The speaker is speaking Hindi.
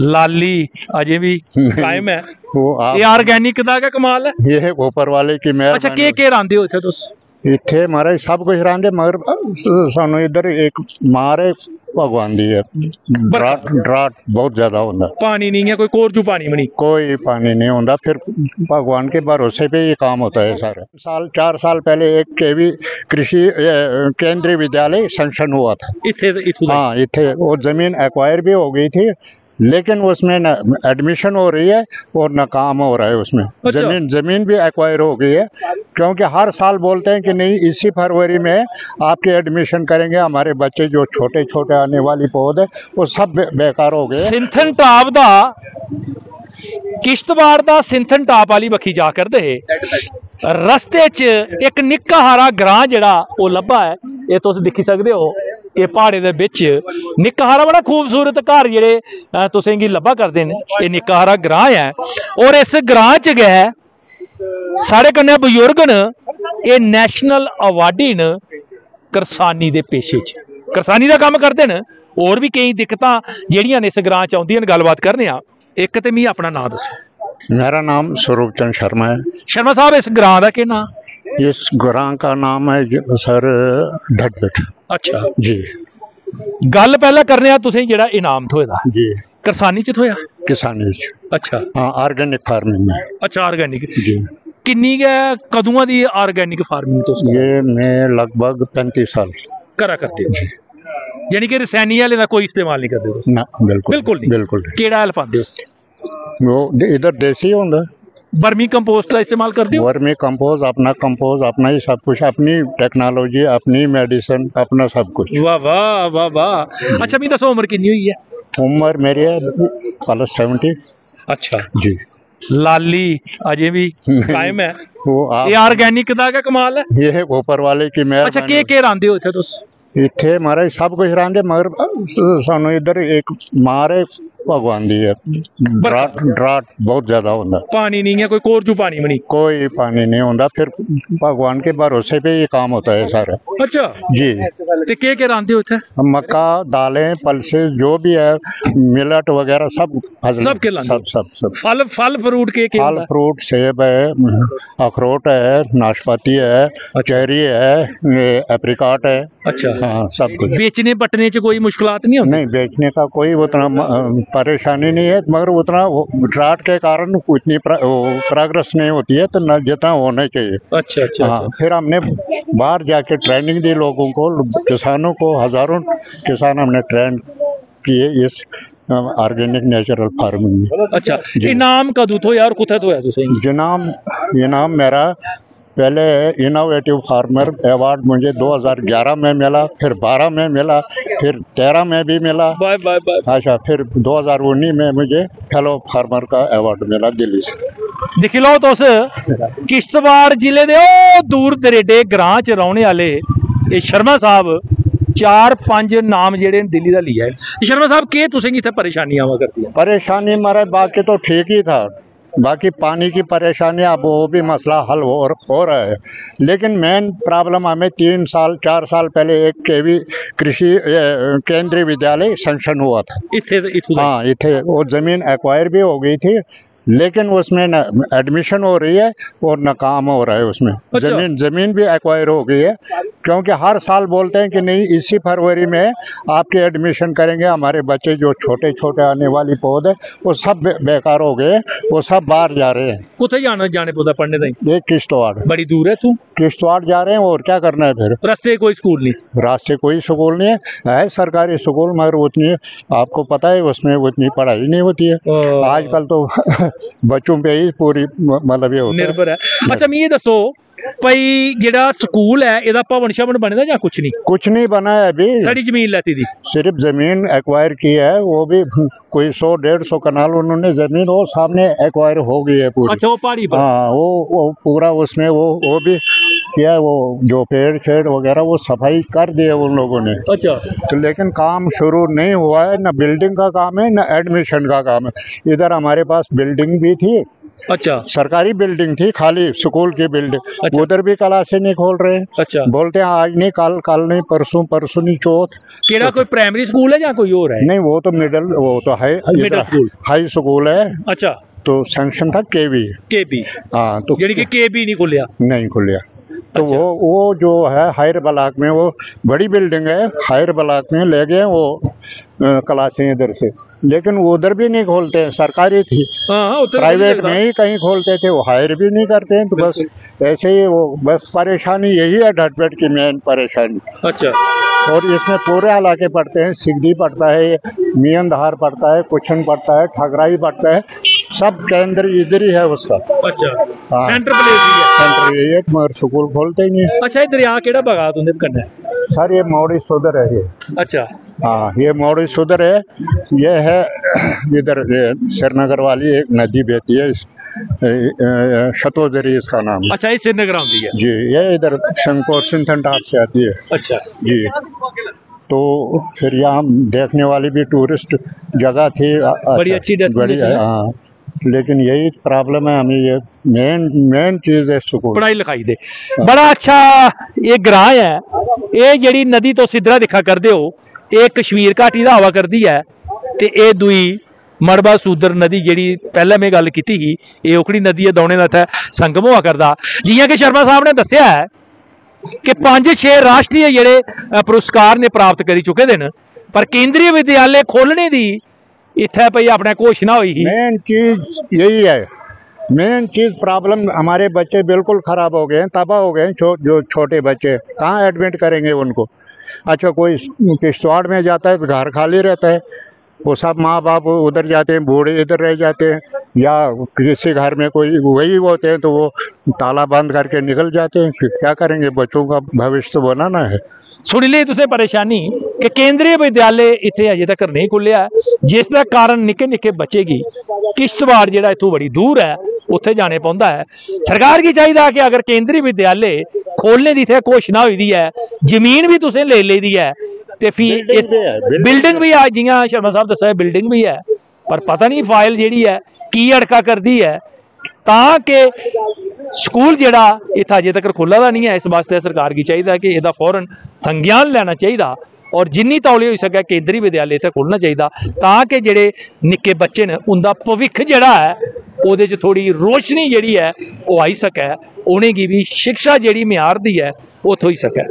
ਲਾਲੀ ਅਜੇ ਵੀ ਕਾਇਮ ਹੈ वो आप ਇਹ ਆਰਗੈਨਿਕ ਦਾ ਕਿ ਕਮਾਲ ਹੈ ये है ऊपर वाले की ਅੱਛਾ मेहरबानी ਕੀ ਕੀ ਰਾਂਦੇ ਹੋ ਇੱਥੇ ਤੁਸੀਂ ਇੱਥੇ ਮਹਾਰਾਜ ਸਭ ਕੁਝ ਰਾਂਦੇ ਮਗਰ ਸਾਨੂੰ ਇੱਧਰ ਇੱਕ ਮਾਰ ਹੈ ਭਗਵਾਨ ਦੀ ਹੈ ਡਰਾਟ ਡਰਾਟ ਬਹੁਤ ਜ਼ਿਆਦਾ ਹੁੰਦਾ ਪਾਣੀ नहीं है कोई कोरजू पानी बनी कोई पानी नहीं होता फिर भगवान के भरोसे पे ये काम होता है सारा साल चार साल पहले एक केवी कृषि अ, केंद्रीय विद्यालय संशन हुआ था ਇੱਥੇ ਇਥੋਂ ਦਾ हाँ इतने वो जमीन एक्वायर भी हो गई थी लेकिन उसमें न एडमिशन हो रही है और न काम हो रहा है उसमें अच्छा। जमीन जमीन भी एक्वायर हो गई है क्योंकि हर साल बोलते हैं कि नहीं इसी फरवरी में आपके एडमिशन करेंगे हमारे बच्चे जो छोटे छोटे आने वाली पौधे वो सब बे- बेकार हो गए ਸਿੰਥਨ ਟਾਪ ਦਾ ਕਿਸ਼ਤਵਾੜ ਦਾ ਸਿੰਥਨ ਟਾਪ ਵਾਲੀ ਬੱਖੀ ਜਾ ਕਰਦੇ ਰਸਤੇ 'ਚ ਇੱਕ ਨਿੱਕਾ ਹਾਰਾ ਗ੍ਰਾਂ ਜਿਹੜਾ ਉਹ ਲੱਭਾ ਹੈ ਇਹ ਤੁਸੀਂ ਦੇਖੀ ਸਕਦੇ ਹੋ ਇਹ ਪਹਾੜੇ ਦੇ ਵਿੱਚ ਨਿਕਾਹਰਾ ਬੜਾ ਖੂਬਸੂਰਤ ਘਰ ਜਿਹੜੇ ਤੁਸੀਂ ਕੀ ਲੱਭਾ ਕਰਦੇ ਨੇ। ਇਹ ਨਿਕਾਹਰਾ ਗ੍ਰਾਂ ਹੈ। ਔਰ ਇਸ ਗ੍ਰਾਂ ਚ ਗਏ ਸਾਡੇ ਕੰਨੇ ਬਜ਼ੁਰਗ ਨੇ ਇਹ ਨੈਸ਼ਨਲ ਅਵਾਰਡੀ ਨੇ ਕਿਰਸਾਨੀ ਦੇ ਪੇਸ਼ੇ 'ਚ। ਕਿਰਸਾਨੀ ਦਾ ਕੰਮ ਕਰਦੇ ਨੇ। ਹੋਰ ਵੀ ਕਈ ਦਿੱਕਤਾਂ ਜਿਹੜੀਆਂ ਨੇ ਇਸ ਗ੍ਰਾਂ 'ਚ ਆਉਂਦੀਆਂ ਨੇ ਗੱਲਬਾਤ ਕਰਨੇ ਆ। ਇੱਕ ਤੇ ਮੈਂ ਆਪਣਾ ਨਾਮ ਦੱਸੋ। ਮੇਰਾ ਨਾਮ ਸਰੂਪ ਚੰਦ ਸ਼ਰਮਾ ਹੈ। ਸ਼ਰਮਾ ਸਾਹਿਬ ਇਸ ਗ੍ਰਾਂ ਦਾ ਕੀ ਨਾਮ ਇਸ ਗ੍ਰਾਂ ਦਾ ਨਾਮ ਹੈ ਸਰ ਢੱਡਟ ਅੱਛਾ जी ਗੱਲ ਪਹਿਲਾਂ ਕਰਨੇ ਆ ਤੁਸੀਂ ਜਿਹੜਾ ਇਨਾਮ ਥੋਏਦਾ जी ਕਰਸਾਨੀ 'ਚ ਥੋਇਆ किसानी विच। ਅੱਛਾ हाँ ऑर्गेनिक फार्मिंग में ਅੱਛਾ ਆਰਗੈਨਿਕ जी ਕਿੰਨੀ ਕੁ ਕਦੂਆਂ ਦੀ ਆਰਗੈਨਿਕ ਫਾਰਮਿੰਗ ਤੁਸੀਂ ये मैं लगभग पैंतीस साल ਕਰਾ ਕਰਦੇ ਹੋ ਯਾਨੀ ਕਿ ਰਸਾਇਣੀ ਵਾਲੇ ਦਾ ਕੋਈ ਇਸਤੇਮਾਲ ਨਹੀਂ ਕਰਦੇ ਤੁਸੀਂ ना बिल्कुल बिल्कुल नहीं। बिल्कुल नहीं। ਕਿਹੜਾ ਹਲ ਪਾਉਂਦੇ ਹੋ वो दे- इधर देसी होंगे वर्मी कंपोस्ट का इस्तेमाल करते हो वर्मी कंपोस्ट अपना कंपोस्ट अपना ही सब कुछ अपनी टेक्नोलॉजी अपनी मेडिसिन अपना सब कुछ। वाह वाह वाह वाह। अच्छा मेरी दसो उम्र कितनी हुई है? उम्र मेरी है प्लस सेवेंटी अच्छा। जी। लाली अजय भी कायम है। वो ये ऑर्गेनिक का कमाल है। ये ऊपर वाले की मैं अच्छा के के रांदे हो थे तुम ਇੱਥੇ ਮਹਾਰਾਜ ਸਭ ਕੁਝ ਰਾਂਦੇ ਮਗਰ ਸਾਨੂੰ ਇੱਧਰ ਇੱਕ ਮਾਰ ਹੈ ਭਗਵਾਨ ਦੀ ਹੈ ਡਰਾਟ ਡਰਾਟ ਬਹੁਤ ਜ਼ਿਆਦਾ ਹੁੰਦਾ पानी नहीं है कोई कोरजू पानी बनी कोई पानी नहीं होता फिर भगवान के भरोसे पे ये काम होता है सारा अच्छा जी ते के के रांदे हो इत्थे मक्का दालें पल्सेस जो भी है मिलट वगैरह सब फसलें सब के लांदे? सब सब सब फल फल फ्रूट के के फल होंदा? फ्रूट सेब है अखरोट है नाशपाती है चेरी है एप्रिकॉट है अच्छा हाँ सब कुछ। बेचने बटने च कोई मुश्किल नहीं होती? नहीं बेचने का कोई उतना परेशानी नहीं है मगर उतना ड्राट के कारण उतनी प्रोग्रेस नहीं होती है तो न जितना होना चाहिए। अच्छा अच्छा हाँ अच्छा। फिर हमने बाहर जाके ट्रेनिंग दी लोगों को किसानों को हज़ारों किसान हमने ट्रेन किए इस ऑर्गेनिक नेचुरल फ़ार्मिंग में। अच्छा। इनाम कदू तो यार कुथे तो है तुसें? जनाम इनाम मेरा पहले इनोवेटिव फार्मर अवार्ड मुझे 2011 में मिला फिर 12 में मिला फिर 13 में भी मिला। Bye bye bye. अच्छा फिर 2019 में मुझे फेलो फार्मर का अवार्ड मिला दिल्ली से। दिक्खी लैओ तुस तो किश्तवाड़ ज़िले के दूर दरेडे ग्रां च रौह्ने आह्ले एह् शर्मा साहब चार पंज नाम जेह्ड़े दिल्ली का लिया शर्मा साहब के तुसेंगी इत्थै परेशानी आवा है? परेशानी महाराज बाकी तो ठीक ही था। बाकी पानी की परेशानी अब वो भी मसला हल हो हो रहा है। लेकिन मेन प्रॉब्लम हमें तीन साल चार साल पहले एक के वी कृषि केंद्रीय विद्यालय सेंक्शन हुआ था। हाँ इतने वो ज़मीन एक्वायर भी हो गई थी। लेकिन उसमें एडमिशन हो रही है और नाकाम हो रहा है उसमें। अच्छा। ज़मीन ज़मीन भी एक्वायर हो गई है क्योंकि हर साल बोलते हैं कि नहीं इसी फरवरी में आपके एडमिशन करेंगे हमारे बच्चे जो छोटे छोटे आने वाली पौधे वो सब बेकार हो गए वो सब बाहर जा रहे हैं। कुछ जाने जाने पौधा पढ़ने नहीं ये किश्तवाड़। बड़ी दूर है तू? किश्तवाड़ जा रहे हैं और क्या करना है फिर? रास्ते कोई स्कूल नहीं। रास्ते कोई स्कूल नहीं है सरकारी स्कूल मगर उतनी आपको पता है उसमें उतनी पढ़ाई नहीं होती है। आजकल तो बच्चों पे ही पूरी मतलब ये होता निर्भर है अच्छा मैं ये दसो भाई जेड़ा स्कूल है एदा भवन शवन बने दा या कुछ नहीं कुछ नहीं बना है अभी सारी जमीन लेती थी सिर्फ जमीन एक्वायर की है वो भी कोई सौ डेढ़ सौ कनाल उन्होंने जमीन वो सामने एक्वायर हो गई है पूरी अच्छा वो पहाड़ी पर हाँ वो, वो पूरा उसमें वो वो भी किया वो जो पेड़ शेड़ वगैरह वो सफ़ाई कर दिए उन लोगों ने। अच्छा। तो लेकिन काम शुरू नहीं हुआ है ना बिल्डिंग का काम है ना एडमिशन का काम है। इधर हमारे पास बिल्डिंग भी थी। अच्छा। सरकारी बिल्डिंग थी खाली स्कूल की बिल्डिंग अच्छा। उधर भी क्लासे नहीं खोल रहे। अच्छा। बोलते हैं आज नहीं कल कल नहीं परसों परसों नहीं चौथ। केड़ा तो, कोई प्राइमरी स्कूल है या कोई और है? नहीं वो तो मिडिल वो तो हाई स्कूल हाई स्कूल है। अच्छा। तो सेंक्शन था केवी केवी हाँ तो यानी कि केवी नहीं खुलिया। नहीं खुलिया। तो वो वो जो है हायर ब्लाक में वो बड़ी बिल्डिंग है हायर ब्लाक में ले गए वो क्लासें इधर से। लेकिन उधर भी नहीं खोलते हैं सरकारी थी। प्राइवेट में ही कहीं खोलते थे वो हायर भी नहीं करते हैं तो बस ऐसे ही वो बस परेशानी यही है ढटपेट की मेन परेशानी। अच्छा। और इसमें पूरे इलाके पड़ते हैं सिगदी पड़ता है मियन धार पड़ता है कुछन पड़ता है ठगराई पड़ता है सब केंद्र इधर ही है उसका। अच्छा हाँ। सेंटर प्लेस ही है सेंटर यही है मगर स्कूल खोलते ही नहीं अच्छा इधर यहाँ केड़ा बगा तुम कन्ने सर ये मोड़ सुधर है ये। अच्छा। हाँ ये मोड़ सुधर है। ये है इधर श्रीनगर वाली एक नदी बहती है शतोदरी इसका नाम। अच्छा इस श्रीनगर आती है। जी ये इधर शंकोर सिंथन टाप से आती है। अच्छा। जी। तो फिर यहाँ देखने वाली भी टूरिस्ट जगह थी बड़ी अच्छा, अच्छी बड़ी हाँ। हाँ लेकिन यही प्रॉब्लम है हमें ये मेन मेन चीज़ है स्कूल ਪੜਾਈ ਲਿਖਾਈ ਦੇ ਬੜਾ ਅੱਛਾ ਇਹ ਗ੍ਰਾਂ ਹੈ ਇਹ ਜਿਹੜੀ ਨਦੀ ਤੋਂ ਸਿੱਧਰਾ ਦਿਖਾ ਕਰਦੇ ਹੋ ਇਹ ਕਸ਼ਮੀਰ ਘਾਟੀ ਦਾ ਹਵਾ ਕਰਦੀ ਹੈ ਤੇ ਇਹ ਦੂਈ ਮੜਬਾ ਸੂਦਰ ਨਦੀ ਜਿਹੜੀ ਪਹਿਲਾਂ ਮੈਂ ਗੱਲ ਕੀਤੀ ਸੀ ਇਹ ਉਕੜੀ ਨਦੀ ਹੈ ਦੋਨੇ ਦਾ ਇੱਥੇ ਸੰਗਮ ਹੋਆ ਕਰਦਾ ਜਿਵੇਂ ਕਿ ਸ਼ਰਮਾ ਸਾਹਿਬ ਨੇ ਦੱਸਿਆ ਹੈ ਕਿ ਪੰਜ ਛੇ ਰਾਸ਼ਟਰੀ ਜਿਹੜੇ ਅ, ਪੁਰਸਕਾਰ ਨੇ ਪ੍ਰਾਪਤ ਕਰੀ ਚੁੱਕੇ ਦੇ ਨੇ ਪਰ ਕੇਂਦਰੀ ਵਿਦਿਆਲੇ ਖੋਲਣੇ ਦੀ इतने पे अपने घोषणा हुई ही। मेन चीज़ यही है। मेन चीज़ प्रॉब्लम हमारे बच्चे बिल्कुल ख़राब हो गए हैं तबाह हो गए हैं छो, जो छोटे बच्चे। कहाँ एडमिट करेंगे उनको? अच्छा कोई किश्तवाड़ में जाता है तो घर खाली रहता है। वो सब माँ बाप उधर जाते हैं बूढ़े इधर रह जाते हैं। या किसी घर में कोई वही होते हैं तो वो ताला बंद करके निकल जाते हैं। क्या करेंगे? बच्चों का भविष्य तो बनाना है। ਸੁਣ ਲਈ ਤੁਸੀਂ ਪਰੇਸ਼ਾਨੀ ਕਿ ਕੇਂਦਰੀ ਵਿਦਿਆਲੇ ਇੱਥੇ ਅਜੇ ਤੱਕ ਨਹੀਂ ਖੁੱਲਿਆ ਜਿਸ ਦਾ ਕਾਰਨ ਨਿੱਕੇ ਨਿੱਕੇ ਬੱਚੇ ਕੀ ਕਿਸ਼ਤਵਾੜ ਜਿਹੜਾ ਇੱਥੋਂ ਬੜੀ ਦੂਰ ਹੈ ਉੱਥੇ ਜਾਣੇ ਪੈਂਦਾ ਹੈ ਸਰਕਾਰ ਕੀ ਚਾਹੀਦਾ ਕਿ ਅਗਰ ਕੇਂਦਰੀ ਵਿਦਿਆਲੇ ਖੋਲਣੇ ਦੀ ਇੱਥੇ ਘੋਸ਼ਣਾ ਹੋਈ ਦੀ ਹੈ ਜ਼ਮੀਨ ਵੀ ਤੁਸੀਂ ਲੈ ਲਈ ਦੀ ਹੈ ਤੇ ਫਿਰ Building ਵੀ ਹੈ, building ਬਿਲਡਿੰਗ ਵੀ ਆ ਜੀਆਂ ਸ਼ਰਮਾ ਸਾਹਿਬ ਦੱਸਿਆ ਬਿਲਡਿੰਗ ਵੀ ਹੈ ਪਰ ਪਤਾ ਨਹੀਂ ਫਾਈਲ ਜਿਹੜੀ ਹੈ ਸਕੂਲ ਜਿਹੜਾ ਇੱਥੇ ਅਜੇ ਤੱਕ ਖੁੱਲਾ ਦਾ ਨਹੀਂ ਹੈ, ਇਸ ਵਾਸਤੇ ਸਰਕਾਰ ਕੀ ਚਾਹੀਦਾ ਕਿ ਇਹਦਾ ਫੌਰਨ ਸੰਗਿਆਨ ਲੈਣਾ ਚਾਹੀਦਾ ਔਰ ਜਿੰਨੀ ਤੌਲੀ ਹੋ ਸਕੇ ਕੇਂਦਰੀ ਵਿਦਿਆਲੇ ਇੱਥੇ ਖੁੱਲਣਾ ਚਾਹੀਦਾ ਤਾਂ ਕਿ ਜਿਹੜੇ ਨਿੱਕੇ ਬੱਚੇ ਨੇ, ਉਹਦਾ ਭਵਿੱਖ ਜਿਹੜਾ ਹੈ, ਉਹਦੇ 'ਚ ਥੋੜੀ ਰੋਸ਼ਨੀ ਜਿਹੜੀ ਹੈ, ਉਹ ਆਈ ਸਕੇ, ਉਹਨੇ ਕੀ ਵੀ ਸਿੱਖਿਆ ਜਿਹੜੀ ਮਿਆਰ ਦੀ ਹੈ, ਉਹ ਥੋਈ ਸਕੇ।